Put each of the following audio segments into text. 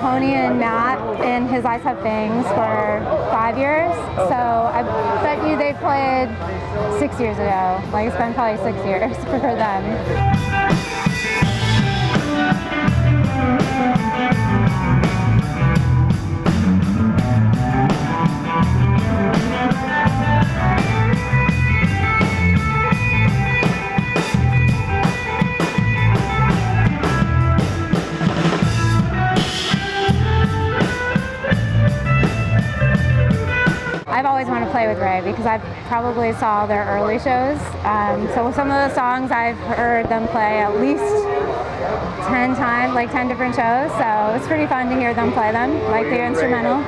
Tony and Matt and His Eyes Have Fangs for five years. So I bet you they played six years ago. Like it's been probably six years for them. I've always wanted to play with Ray because I probably saw their early shows. Um, so some of the songs I've heard them play at least 10 times, like 10 different shows. So it's pretty fun to hear them play them, like the instrumental.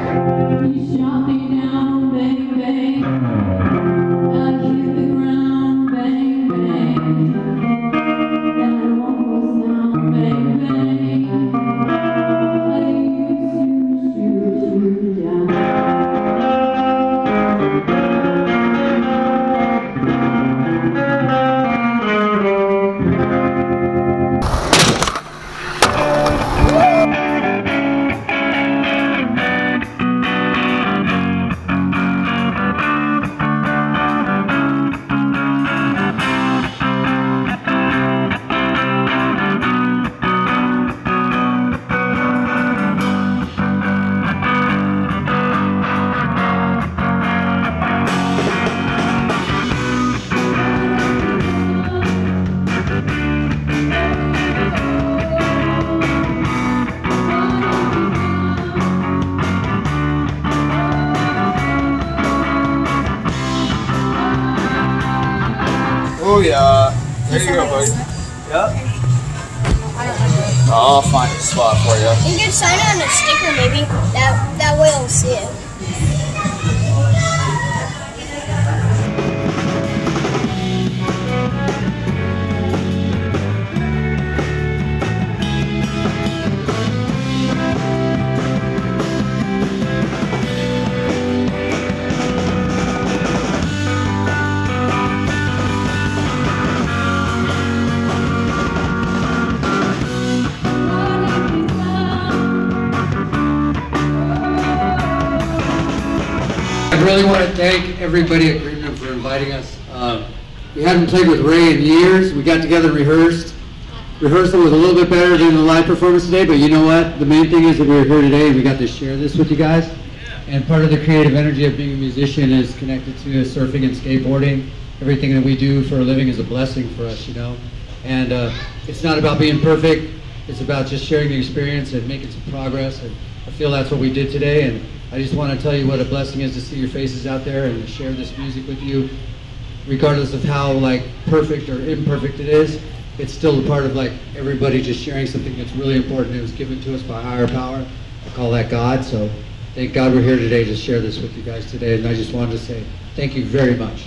Oh yeah. There you go, buddy. Yep. I'll find a spot for you. You can sign it on a sticker, maybe. That that way I'll see it. I really want to thank everybody at Greenroom for inviting us. Uh, we hadn't played with Ray in years. We got together and rehearsed. Rehearsal was a little bit better than the live performance today, but you know what? The main thing is that we were here today and we got to share this with you guys. And part of the creative energy of being a musician is connected to surfing and skateboarding. Everything that we do for a living is a blessing for us, you know. And uh, it's not about being perfect. It's about just sharing the experience and making some progress. And I feel that's what we did today. And I just want to tell you what a blessing is to see your faces out there and to share this music with you, regardless of how like perfect or imperfect it is. It's still a part of like everybody just sharing something that's really important. It was given to us by higher power. I call that God. So thank God we're here today to share this with you guys today. And I just wanted to say thank you very much.